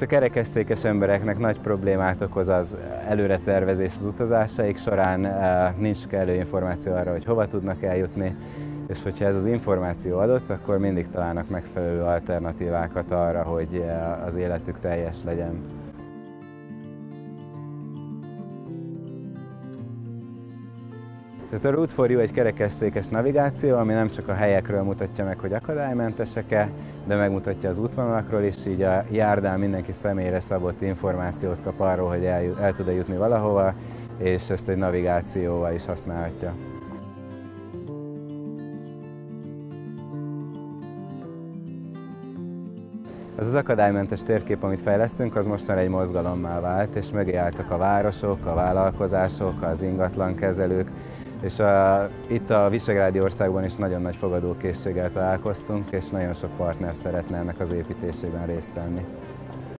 A kerekesszékes embereknek nagy problémát okoz az előre tervezés az utazásaik során, nincs kellő információ arra, hogy hova tudnak eljutni, és hogyha ez az információ adott, akkor mindig találnak megfelelő alternatívákat arra, hogy az életük teljes legyen. Tehát a Route for You egy kerekesszékes navigáció, ami nem csak a helyekről mutatja meg, hogy akadálymentesek-e, de megmutatja az útvonalakról is, így a járdán mindenki személyre szabott információt kap arról, hogy el, el tud-e jutni valahova, és ezt egy navigációval is használhatja. Az az akadálymentes térkép, amit fejlesztünk, az mostanra egy mozgalommá vált, és mögé a városok, a vállalkozások, az ingatlankezelők, és a, itt a Visegrádi országban is nagyon nagy fogadókészséggel találkoztunk, és nagyon sok partner szeretne ennek az építésében részt venni.